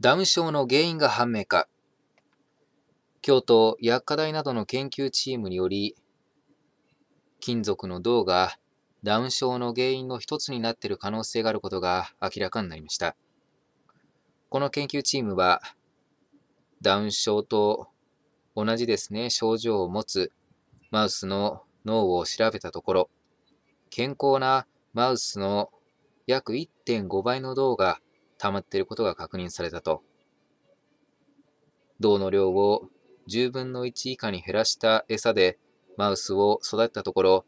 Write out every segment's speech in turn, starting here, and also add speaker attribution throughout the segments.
Speaker 1: ダウン症の原因が判明か。京都薬科大などの研究チームにより、金属の銅がダウン症の原因の一つになっている可能性があることが明らかになりました。この研究チームは、ダウン症と同じですね、症状を持つマウスの脳を調べたところ、健康なマウスの約1.5倍の銅が溜まっていることが確認されたと。銅の量を10分の1以下に減らした餌でマウスを育てたところ、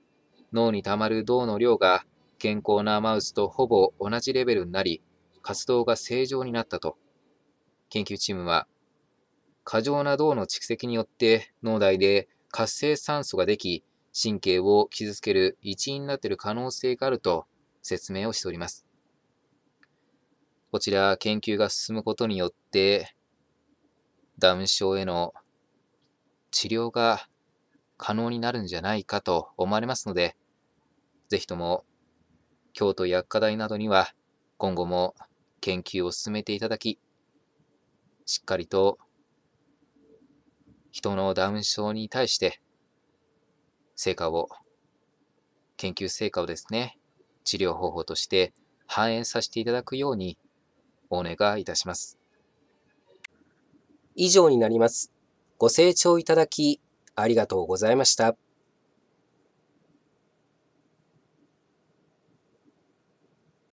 Speaker 1: 脳に溜まる銅の量が健康なマウスとほぼ同じレベルになり、活動が正常になったと。研究チームは、過剰な銅の蓄積によって脳内で活性酸素ができ、神経を傷つける一因になっている可能性があると説明をしております。こちら研究が進むことによって、ダウン症への治療が可能になるんじゃないかと思われますので、ぜひとも京都薬科大などには今後も研究を進めていただき、しっかりと人のダウン症に対して成果を、研究成果をですね、治療方法として反映させていただくようにお願いいたします。
Speaker 2: 以上になります。ご清聴いただきありがとうございました。